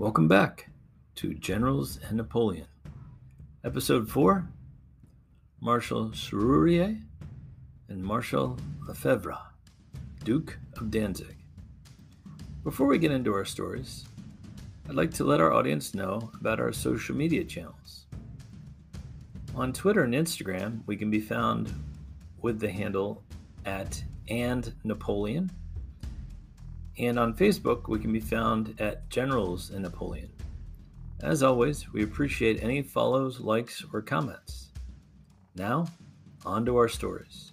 Welcome back to Generals and Napoleon. Episode 4 Marshal Serurier and Marshal Lefebvre, Duke of Danzig. Before we get into our stories, I'd like to let our audience know about our social media channels. On Twitter and Instagram, we can be found with the handle at and Napoleon. And on Facebook, we can be found at Generals and Napoleon. As always, we appreciate any follows, likes, or comments. Now, on to our stories.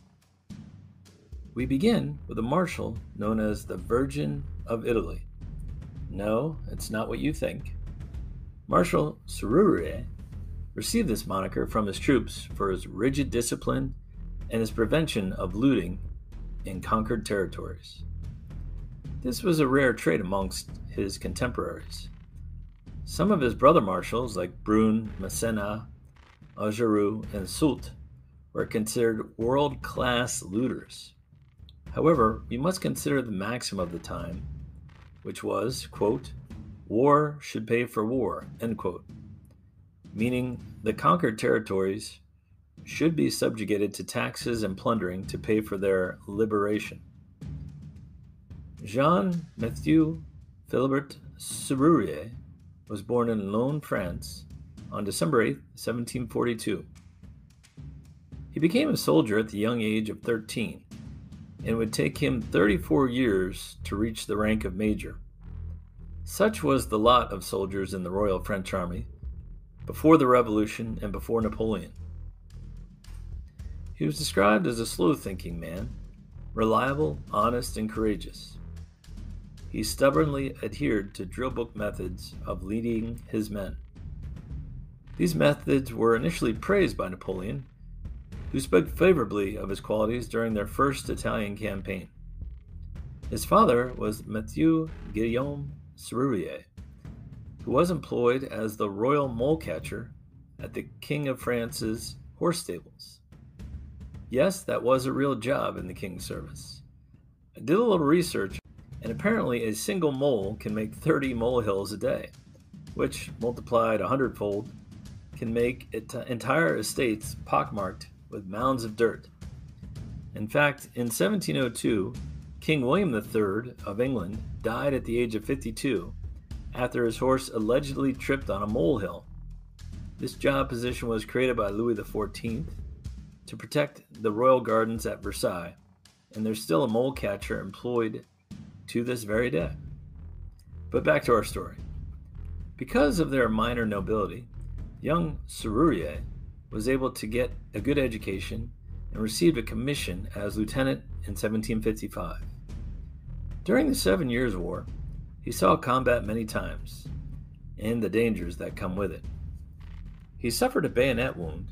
We begin with a marshal known as the Virgin of Italy. No, it's not what you think. Marshal Serurier received this moniker from his troops for his rigid discipline and his prevention of looting in conquered territories. This was a rare trait amongst his contemporaries. Some of his brother marshals, like Brune, Massena, Augereau, and Soult, were considered world class looters. However, we must consider the maxim of the time, which was, quote, war should pay for war, end quote, meaning the conquered territories should be subjugated to taxes and plundering to pay for their liberation. Jean Mathieu Philibert Serurier was born in Laon, France, on December 8, 1742. He became a soldier at the young age of 13, and it would take him 34 years to reach the rank of major. Such was the lot of soldiers in the Royal French Army before the Revolution and before Napoleon. He was described as a slow thinking man, reliable, honest, and courageous. He stubbornly adhered to drill book methods of leading his men. These methods were initially praised by Napoleon, who spoke favorably of his qualities during their first Italian campaign. His father was Mathieu Guillaume Serurier, who was employed as the royal mole catcher at the King of France's horse stables. Yes, that was a real job in the king's service. I did a little research, and apparently a single mole can make 30 molehills a day, which, multiplied a hundredfold, can make it entire estates pockmarked with mounds of dirt. In fact, in 1702, King William III of England died at the age of 52 after his horse allegedly tripped on a molehill. This job position was created by Louis XIV to protect the royal gardens at Versailles, and there's still a mole catcher employed to this very day. But back to our story. Because of their minor nobility, young Serurier was able to get a good education and received a commission as lieutenant in 1755. During the Seven Years' War, he saw combat many times and the dangers that come with it. He suffered a bayonet wound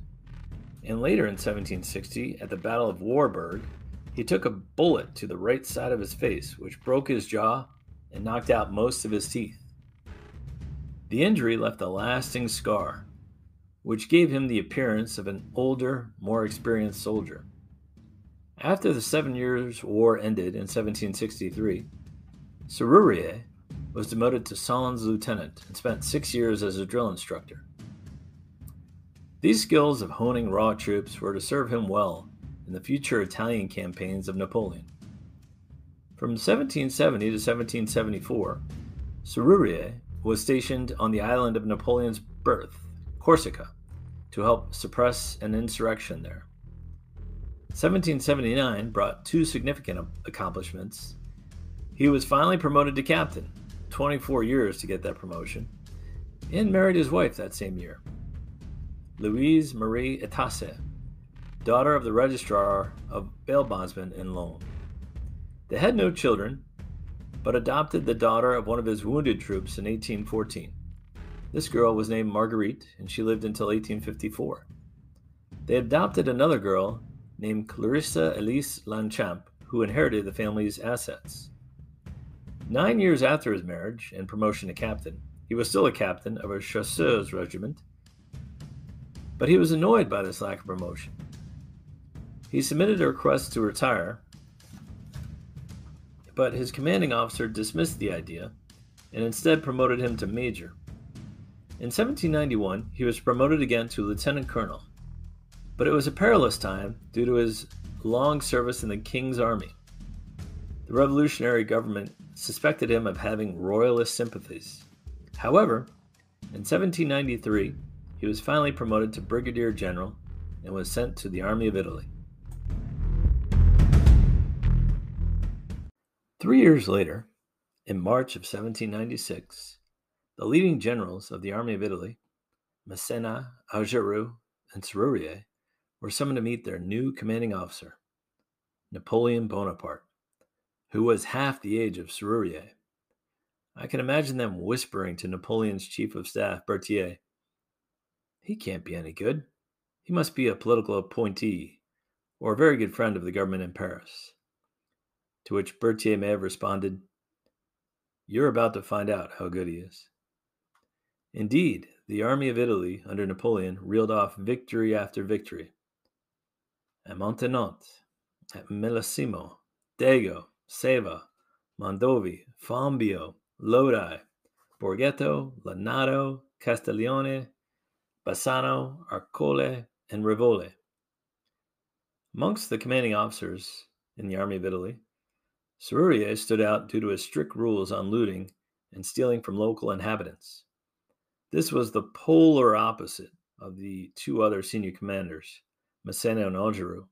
and later in 1760, at the Battle of Warburg, he took a bullet to the right side of his face, which broke his jaw and knocked out most of his teeth. The injury left a lasting scar, which gave him the appearance of an older, more experienced soldier. After the Seven Years' War ended in 1763, Serurier was demoted to Solon's lieutenant and spent six years as a drill instructor. These skills of honing raw troops were to serve him well in the future Italian campaigns of Napoleon. From 1770 to 1774, Serurier was stationed on the island of Napoleon's birth, Corsica, to help suppress an insurrection there. 1779 brought two significant accomplishments. He was finally promoted to captain, 24 years to get that promotion, and married his wife that same year. Louise Marie Etasse, daughter of the registrar of bail bondsmen in Laon. They had no children, but adopted the daughter of one of his wounded troops in 1814. This girl was named Marguerite, and she lived until 1854. They adopted another girl named Clarissa Elise Lanchamp, who inherited the family's assets. Nine years after his marriage and promotion to captain, he was still a captain of a chasseurs regiment but he was annoyed by this lack of promotion. He submitted a request to retire, but his commanding officer dismissed the idea and instead promoted him to major. In 1791, he was promoted again to lieutenant colonel, but it was a perilous time due to his long service in the king's army. The revolutionary government suspected him of having royalist sympathies. However, in 1793, he was finally promoted to brigadier general and was sent to the Army of Italy. Three years later, in March of 1796, the leading generals of the Army of Italy, Massena, Augereau, and Serurier, were summoned to meet their new commanding officer, Napoleon Bonaparte, who was half the age of Serurier. I can imagine them whispering to Napoleon's chief of staff, Berthier, He can't be any good. He must be a political appointee or a very good friend of the government in Paris. To which Berthier may have responded, You're about to find out how good he is. Indeed, the army of Italy under Napoleon reeled off victory after victory. At Montenotte, at Millesimo, Dego, Ceva, Mondovi, Fombio, Lodi, Borghetto, Lonato, Castiglione, Bassano, Arcole, and Rivoli. Amongst the commanding officers in the Army of Italy, Serurier stood out due to his strict rules on looting and stealing from local inhabitants. This was the polar opposite of the two other senior commanders, Massena and Augereau,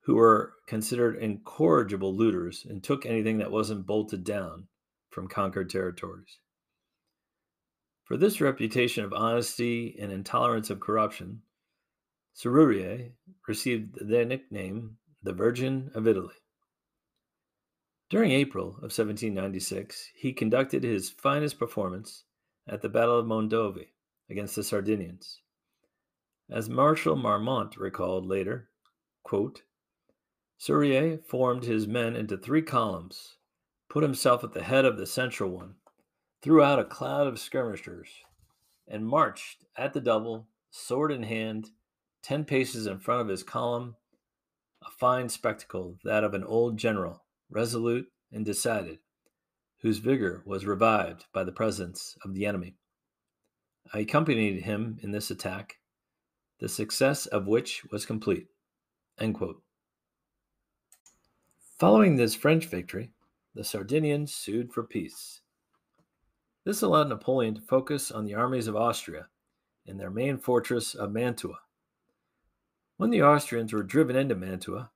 who were considered incorrigible looters and took anything that wasn't bolted down from conquered territories. For this reputation of honesty and intolerance of corruption, Serurier received the nickname the Virgin of Italy. During April of 1796, he conducted his finest performance at the Battle of Mondovi against the Sardinians. As Marshal Marmont recalled later, quote, Serurier formed his men into three columns, put himself at the head of the central one, threw out a cloud of skirmishers, and marched at the double, sword in hand, ten paces in front of his column, a fine spectacle, that of an old general, resolute and decided, whose vigor was revived by the presence of the enemy. I accompanied him in this attack, the success of which was complete. Following this French victory, the Sardinians sued for peace. This allowed Napoleon to focus on the armies of Austria in their main fortress of Mantua. When the Austrians were driven into Mantua,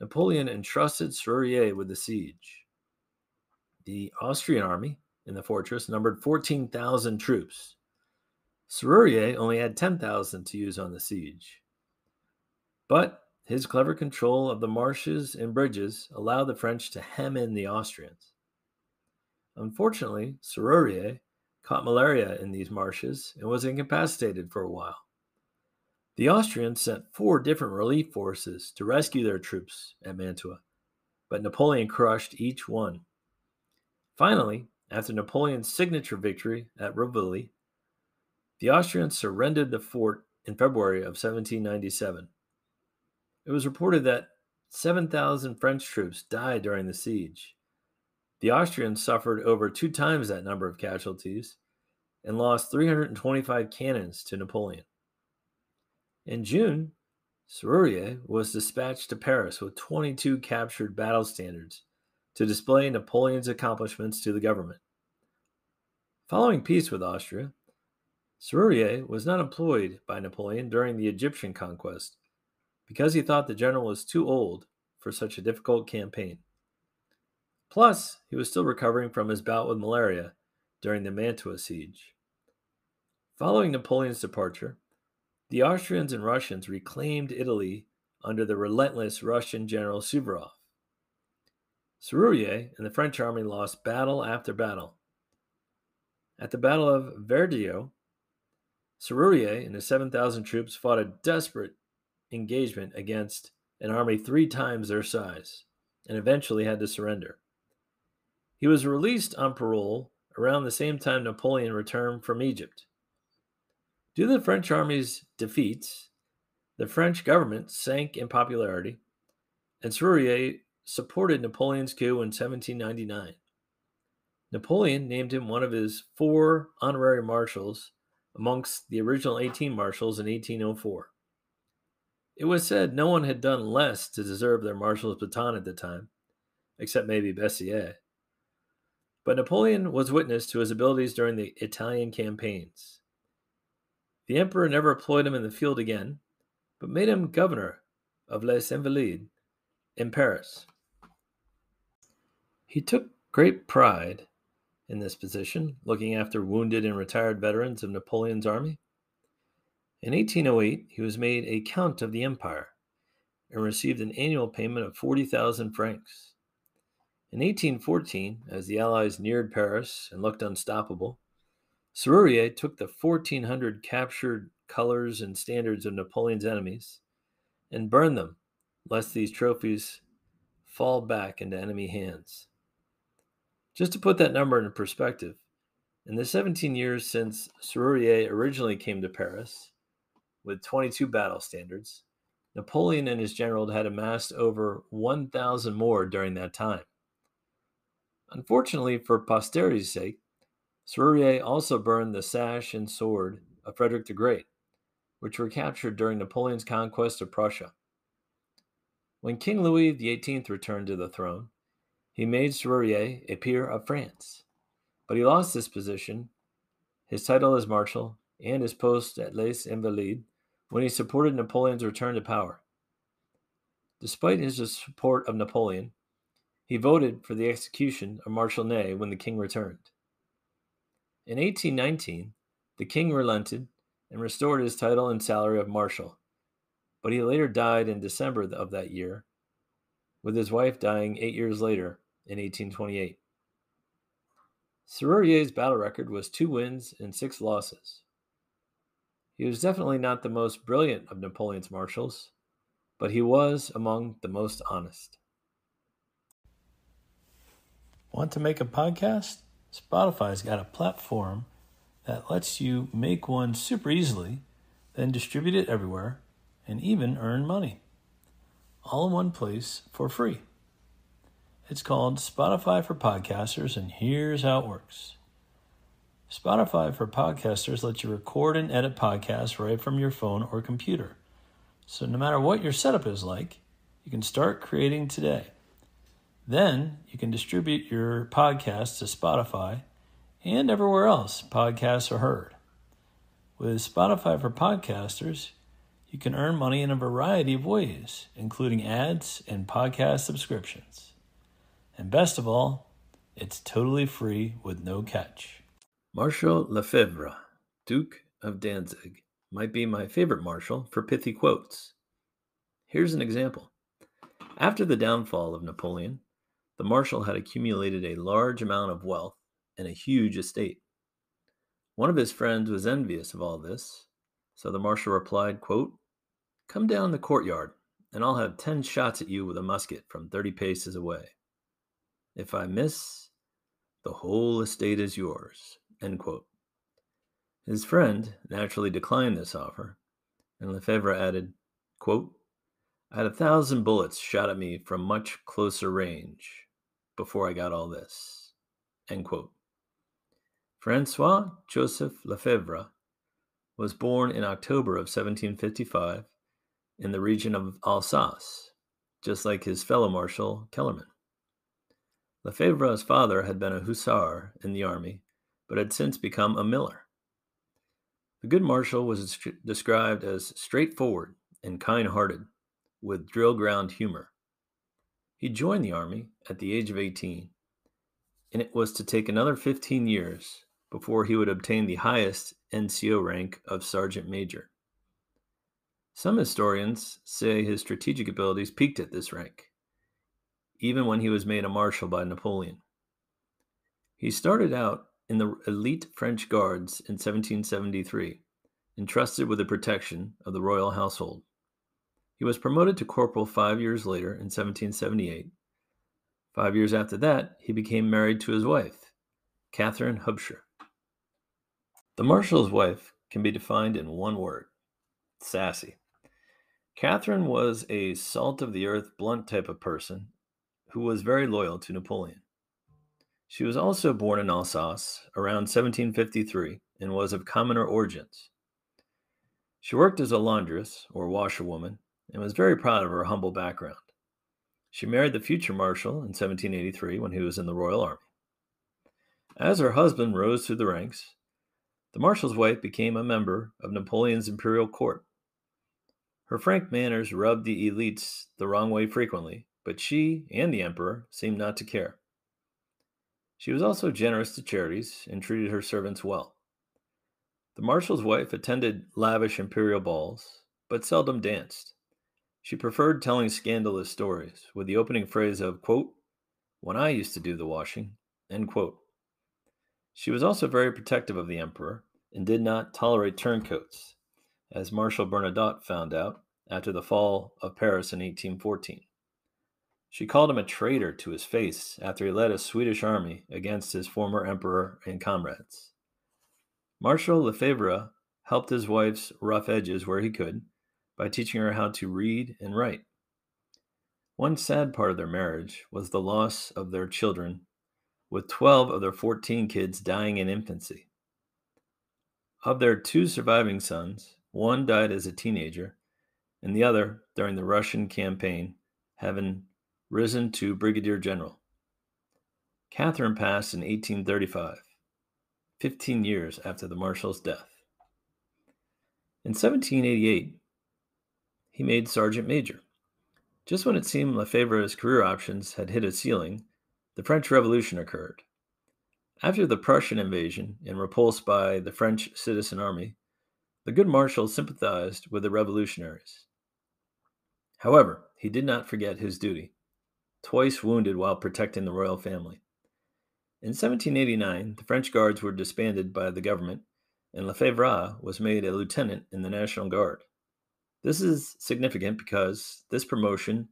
Napoleon entrusted Serurier with the siege. The Austrian army in the fortress numbered 14,000 troops. Serurier only had 10,000 to use on the siege. But his clever control of the marshes and bridges allowed the French to hem in the Austrians. Unfortunately, Serurier caught malaria in these marshes and was incapacitated for a while. The Austrians sent four different relief forces to rescue their troops at Mantua, but Napoleon crushed each one. Finally, after Napoleon's signature victory at Rivoli, the Austrians surrendered the fort in February of 1797. It was reported that 7,000 French troops died during the siege, the Austrians suffered over two times that number of casualties and lost 325 cannons to Napoleon. In June, Serurier was dispatched to Paris with 22 captured battle standards to display Napoleon's accomplishments to the government. Following peace with Austria, Serurier was not employed by Napoleon during the Egyptian conquest because he thought the general was too old for such a difficult campaign. Plus, he was still recovering from his bout with malaria during the Mantua siege. Following Napoleon's departure, the Austrians and Russians reclaimed Italy under the relentless Russian general Suvorov. Serurier and the French army lost battle after battle. At the Battle of Verdun, Serurier and his 7,000 troops fought a desperate engagement against an army three times their size and eventually had to surrender. He was released on parole around the same time Napoleon returned from Egypt. Due to the French army's defeats, the French government sank in popularity, and Serurier supported Napoleon's coup in 1799. Napoleon named him one of his four honorary marshals amongst the original 18 marshals in 1804. It was said no one had done less to deserve their marshal's baton at the time, except maybe Bessieres. But Napoleon was witness to his abilities during the Italian campaigns. The emperor never employed him in the field again, but made him governor of Les Invalides in Paris. He took great pride in this position, looking after wounded and retired veterans of Napoleon's army. In 1808, he was made a Count of the Empire and received an annual payment of 40,000 francs. In 1814, as the Allies neared Paris and looked unstoppable, Serurier took the 1,400 captured colors and standards of Napoleon's enemies and burned them, lest these trophies fall back into enemy hands. Just to put that number into perspective, in the 17 years since Serurier originally came to Paris with 22 battle standards, Napoleon and his general had amassed over 1,000 more during that time. Unfortunately, for posterity's sake, Serurier also burned the sash and sword of Frederick the Great, which were captured during Napoleon's conquest of Prussia. When King Louis XVIII returned to the throne, he made Serurier a peer of France, but he lost this position, his title as marshal, and his post at Les Invalides when he supported Napoleon's return to power. Despite his support of Napoleon, he voted for the execution of Marshal Ney when the king returned. In 1819, the king relented and restored his title and salary of marshal, but he later died in December of that year, with his wife dying eight years later in 1828. Serurier's battle record was two wins and six losses. He was definitely not the most brilliant of Napoleon's marshals, but he was among the most honest. Want to make a podcast? Spotify's got a platform that lets you make one super easily, then distribute it everywhere, and even earn money. All in one place for free. It's called Spotify for Podcasters, and here's how it works Spotify for Podcasters lets you record and edit podcasts right from your phone or computer. So, no matter what your setup is like, you can start creating today. Then you can distribute your podcast to Spotify and everywhere else podcasts are heard. With Spotify for Podcasters, you can earn money in a variety of ways, including ads and podcast subscriptions. And best of all, it's totally free with no catch. Marshal Lefebvre, Duke of Danzig, might be my favorite marshal for pithy quotes. Here's an example. After the downfall of Napoleon, the marshal had accumulated a large amount of wealth and a huge estate. One of his friends was envious of all this, so the marshal replied, quote, Come down the courtyard, and I'll have ten shots at you with a musket from thirty paces away. If I miss, the whole estate is yours. His friend naturally declined this offer, and Lefebvre added, quote, I had a thousand bullets shot at me from much closer range before I got all this. Francois Joseph Lefebvre was born in October of 1755 in the region of Alsace, just like his fellow Marshal Kellerman. Lefebvre's father had been a hussar in the army, but had since become a miller. The good marshal was described as straightforward and kind hearted, with drill ground humor. He joined the army at the age of 18, and it was to take another 15 years before he would obtain the highest NCO rank of sergeant major. Some historians say his strategic abilities peaked at this rank even when he was made a marshal by Napoleon. He started out in the elite French guards in 1773, entrusted with the protection of the royal household. He was promoted to corporal five years later in 1778. Five years after that, he became married to his wife, Catherine Hubscher. The marshal's wife can be defined in one word sassy. Catherine was a salt of the earth, blunt type of person who was very loyal to Napoleon. She was also born in Alsace around 1753 and was of commoner origins. She worked as a laundress or washerwoman and was very proud of her humble background. She married the future marshal in 1783 when he was in the Royal Army. As her husband rose through the ranks, the marshal's wife became a member of Napoleon's imperial court. Her frank manners rubbed the elites the wrong way frequently, but she and the emperor seemed not to care. She was also generous to charities and treated her servants well. The marshal's wife attended lavish imperial balls, but seldom danced. She preferred telling scandalous stories, with the opening phrase of, quote, when I used to do the washing, end quote. She was also very protective of the emperor and did not tolerate turncoats, as Marshal Bernadotte found out after the fall of Paris in 1814. She called him a traitor to his face after he led a Swedish army against his former emperor and comrades. Marshal Lefebvre helped his wife's rough edges where he could by teaching her how to read and write. One sad part of their marriage was the loss of their children, with 12 of their 14 kids dying in infancy. Of their two surviving sons, one died as a teenager, and the other during the Russian campaign, having risen to brigadier general. Catherine passed in 1835, 15 years after the marshal's death. In 1788, he made sergeant major. Just when it seemed Lefebvre's career options had hit a ceiling, the French Revolution occurred. After the Prussian invasion and repulsed by the French citizen army, the good marshal sympathized with the revolutionaries. However, he did not forget his duty, twice wounded while protecting the royal family. In 1789, the French guards were disbanded by the government, and Lefebvre was made a lieutenant in the National Guard. This is significant because this promotion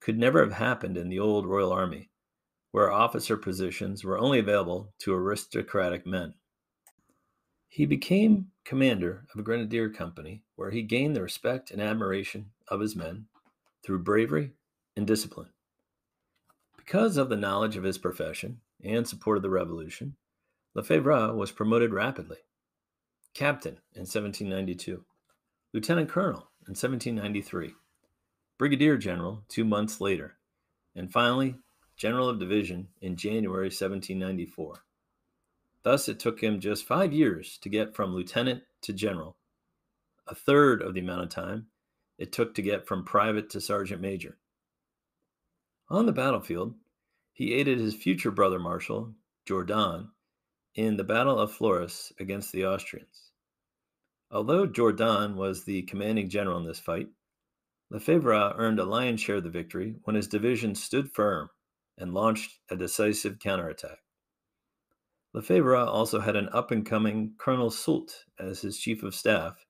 could never have happened in the old Royal Army, where officer positions were only available to aristocratic men. He became commander of a grenadier company where he gained the respect and admiration of his men through bravery and discipline. Because of the knowledge of his profession and support of the revolution, Lefebvre was promoted rapidly. Captain in 1792, Lieutenant Colonel in 1793, Brigadier General two months later, and finally General of Division in January 1794. Thus, it took him just five years to get from lieutenant to general, a third of the amount of time it took to get from private to sergeant major. On the battlefield, he aided his future brother Marshal, Jourdan, in the Battle of Fleurus against the Austrians. Although Jourdan was the commanding general in this fight, Lefebvre earned a lion's share of the victory when his division stood firm and launched a decisive counterattack. Lefebvre also had an up and coming Colonel Soult as his chief of staff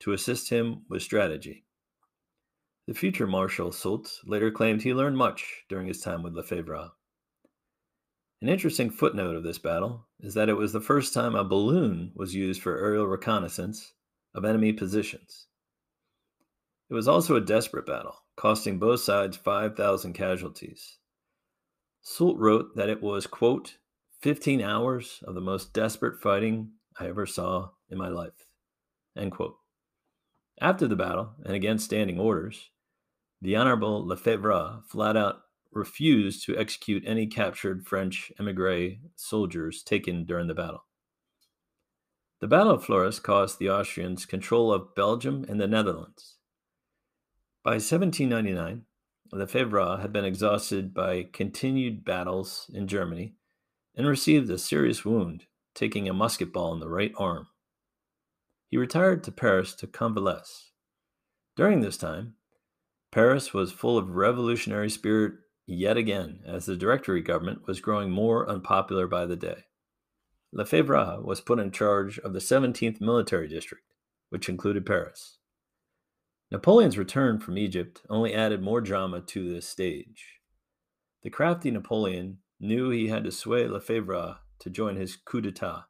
to assist him with strategy. The future Marshal Soult later claimed he learned much during his time with Lefebvre. An interesting footnote of this battle is that it was the first time a balloon was used for aerial reconnaissance of enemy positions. It was also a desperate battle, costing both sides 5,000 casualties. Soult wrote that it was, quote, 15 hours of the most desperate fighting I ever saw in my life, end quote. After the battle, and against standing orders, the Honorable Lefebvre flat out refused to execute any captured French emigre soldiers taken during the battle. The Battle of Fleurus cost the Austrians control of Belgium and the Netherlands. By 1799, Lefebvre had been exhausted by continued battles in Germany and received a serious wound, taking a musket ball in the right arm. He retired to Paris to convalesce. During this time, Paris was full of revolutionary spirit yet again, as the Directory government was growing more unpopular by the day. Lefebvre was put in charge of the 17th Military District, which included Paris. Napoleon's return from Egypt only added more drama to this stage. The crafty Napoleon knew he had to sway Lefebvre to join his coup d'etat,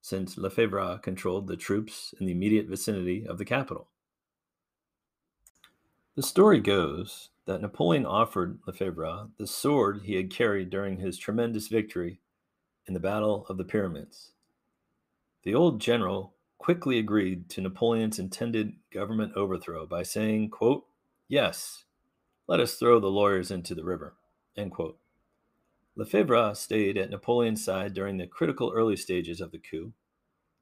since Lefebvre controlled the troops in the immediate vicinity of the capital. The story goes that Napoleon offered Lefebvre the sword he had carried during his tremendous victory in the Battle of the Pyramids. The old general quickly agreed to Napoleon's intended government overthrow by saying, quote, Yes, let us throw the lawyers into the river. End quote. Lefebvre stayed at Napoleon's side during the critical early stages of the coup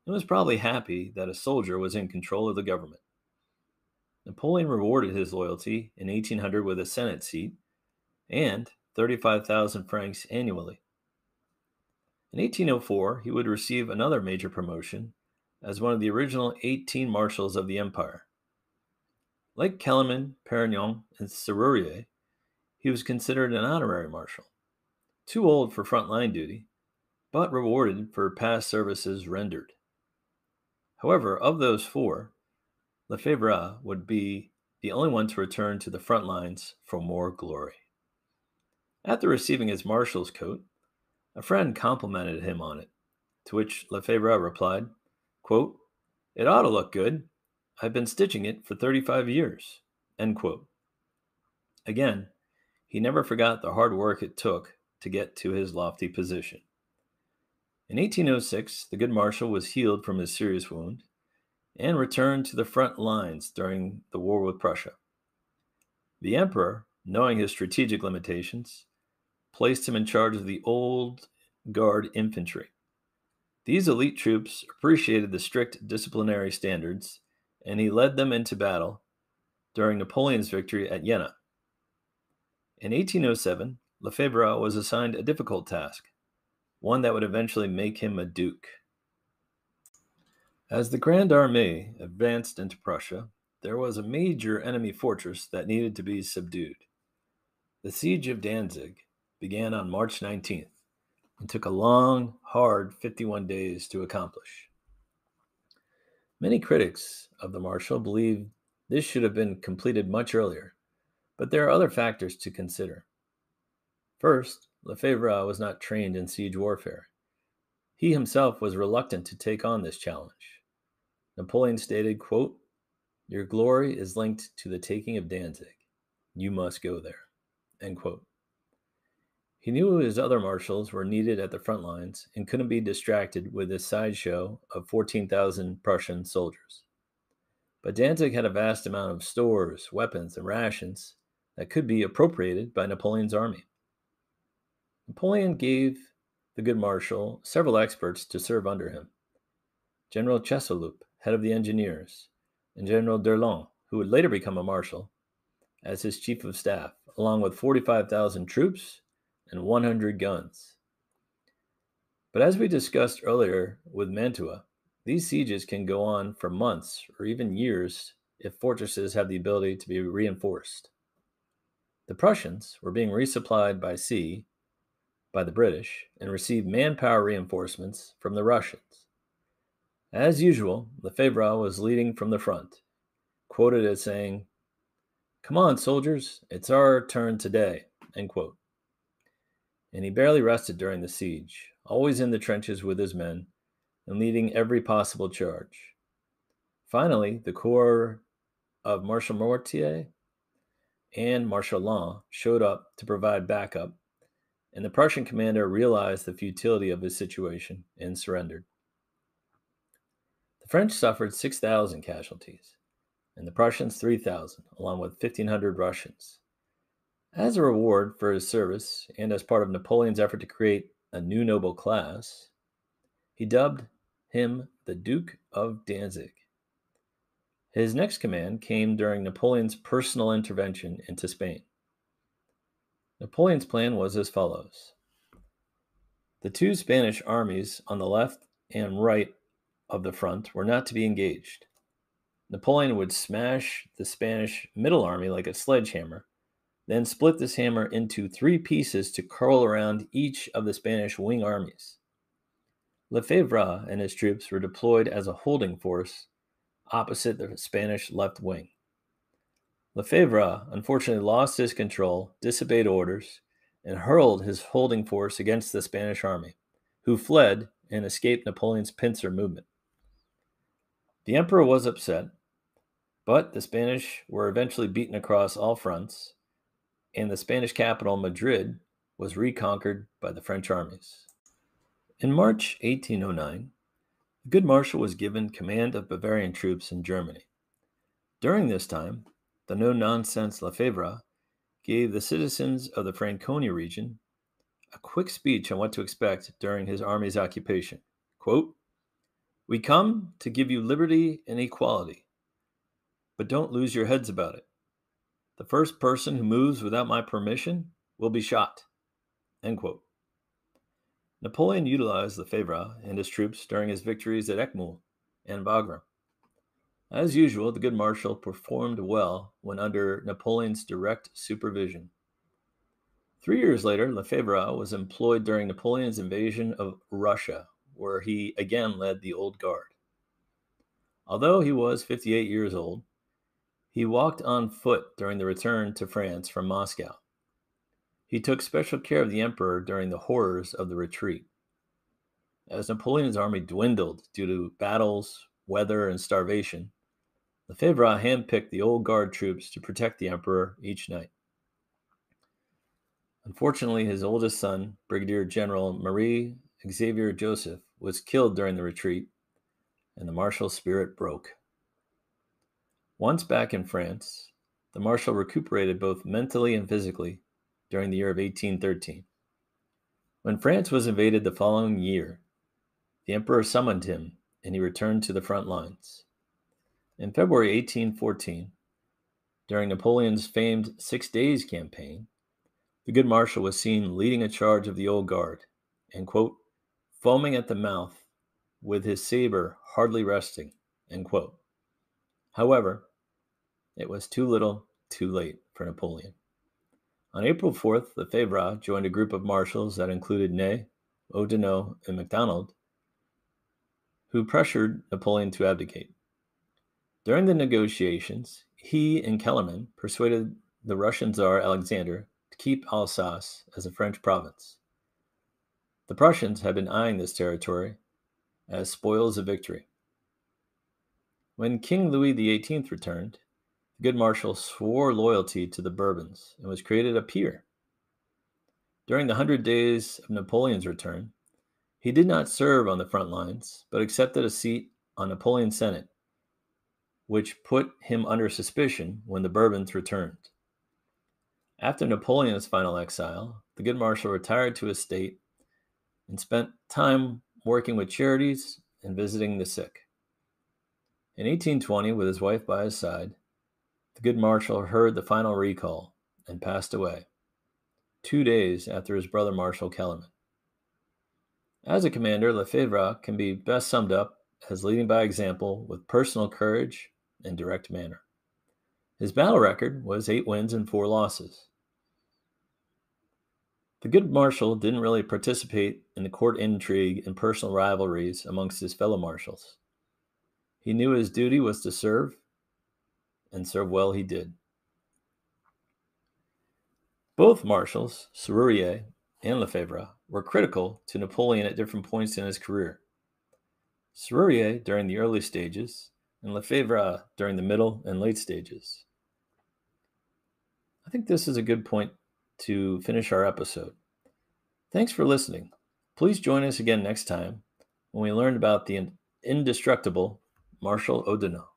and was probably happy that a soldier was in control of the government. Napoleon rewarded his loyalty in 1800 with a Senate seat and 35,000 francs annually. In 1804, he would receive another major promotion as one of the original 18 marshals of the empire. Like Kellerman, Perignon, and Serurier, he was considered an honorary marshal, too old for frontline duty, but rewarded for past services rendered. However, of those four, Lefebvre would be the only one to return to the front lines for more glory. After receiving his marshal's coat, a friend complimented him on it, to which Lefebvre replied, quote, It ought to look good. I've been stitching it for 35 years. End quote. Again, he never forgot the hard work it took to get to his lofty position. In 1806, the good marshal was healed from his serious wound and returned to the front lines during the war with Prussia. The emperor, knowing his strategic limitations, placed him in charge of the old guard infantry. These elite troops appreciated the strict disciplinary standards, and he led them into battle during Napoleon's victory at Jena. In 1807, Lefebvre was assigned a difficult task, one that would eventually make him a duke. As the Grande Armée advanced into Prussia, there was a major enemy fortress that needed to be subdued. The siege of Danzig began on March 19th and took a long, hard 51 days to accomplish. Many critics of the Marshal believe this should have been completed much earlier, but there are other factors to consider. First, Lefebvre was not trained in siege warfare. He himself was reluctant to take on this challenge. Napoleon stated, quote, Your glory is linked to the taking of Danzig. You must go there. End quote. He knew his other marshals were needed at the front lines and couldn't be distracted with this sideshow of 14,000 Prussian soldiers. But Danzig had a vast amount of stores, weapons, and rations that could be appropriated by Napoleon's army. Napoleon gave the good marshal several experts to serve under him. General Chasseloup, head of the engineers, and General d'Erlon, who would later become a marshal, as his chief of staff, along with 45,000 troops and 100 guns. But as we discussed earlier with Mantua, these sieges can go on for months or even years if fortresses have the ability to be reinforced. The Prussians were being resupplied by sea by the British and received manpower reinforcements from the Russians. As usual, Lefebvre was leading from the front, quoted as saying, Come on, soldiers, it's our turn today. End quote. And he barely rested during the siege, always in the trenches with his men and leading every possible charge. Finally, the corps of Marshal Mortier and Marshal Lannes showed up to provide backup, and the Prussian commander realized the futility of his situation and surrendered. The French suffered 6,000 casualties, and the Prussians 3,000, along with 1,500 Russians. As a reward for his service and as part of Napoleon's effort to create a new noble class, he dubbed him the Duke of Danzig. His next command came during Napoleon's personal intervention into Spain. Napoleon's plan was as follows The two Spanish armies on the left and right of the front were not to be engaged. Napoleon would smash the Spanish middle army like a sledgehammer, then split this hammer into three pieces to curl around each of the Spanish wing armies. Lefebvre and his troops were deployed as a holding force opposite the Spanish left wing. Lefebvre unfortunately lost his control, disobeyed orders, and hurled his holding force against the Spanish army, who fled and escaped Napoleon's pincer movement. The emperor was upset, but the Spanish were eventually beaten across all fronts, and the Spanish capital, Madrid, was reconquered by the French armies. In March 1809, the Good Marshal was given command of Bavarian troops in Germany. During this time, the no nonsense Lefebvre gave the citizens of the Franconia region a quick speech on what to expect during his army's occupation. Quote, We come to give you liberty and equality, but don't lose your heads about it. The first person who moves without my permission will be shot. End quote. Napoleon utilized Lefebvre and his troops during his victories at Eckmühl and Wagram. As usual, the good marshal performed well when under Napoleon's direct supervision. Three years later, Lefebvre was employed during Napoleon's invasion of Russia, where he again led the Old Guard. Although he was 58 years old, he walked on foot during the return to France from Moscow. He took special care of the emperor during the horrors of the retreat. As Napoleon's army dwindled due to battles, weather, and starvation, Lefebvre handpicked the old guard troops to protect the emperor each night. Unfortunately, his oldest son, Brigadier General Marie Xavier Joseph, was killed during the retreat, and the marshal's spirit broke. Once back in France, the marshal recuperated both mentally and physically during the year of 1813. When France was invaded the following year, the emperor summoned him and he returned to the front lines. In February 1814, during Napoleon's famed Six Days campaign, the good marshal was seen leading a charge of the old guard and, quote, foaming at the mouth with his saber hardly resting, end quote. However, it was too little, too late for Napoleon. On April 4th, the Lefebvre joined a group of marshals that included Ney, Oudinot, and MacDonald, who pressured Napoleon to abdicate. During the negotiations, he and Kellerman persuaded the Russian Tsar Alexander to keep Alsace as a French province. The Prussians had been eyeing this territory as spoils of victory. When King Louis XVIII returned, good marshal swore loyalty to the Bourbons and was created a peer. During the hundred days of Napoleon's return, he did not serve on the front lines, but accepted a seat on Napoleon's Senate, which put him under suspicion when the Bourbons returned. After Napoleon's final exile, the good marshal retired to his state and spent time working with charities and visiting the sick. In 1820, with his wife by his side, the good marshal heard the final recall and passed away, two days after his brother Marshal Kellerman. As a commander, Lefebvre can be best summed up as leading by example with personal courage and direct manner. His battle record was eight wins and four losses. The good marshal didn't really participate in the court intrigue and personal rivalries amongst his fellow marshals. He knew his duty was to serve and serve well he did. Both marshals, Serurier and Lefebvre, were critical to Napoleon at different points in his career. Serurier during the early stages, and Lefebvre uh, during the middle and late stages. I think this is a good point to finish our episode. Thanks for listening. Please join us again next time when we learn about the indestructible Marshal Oudinot.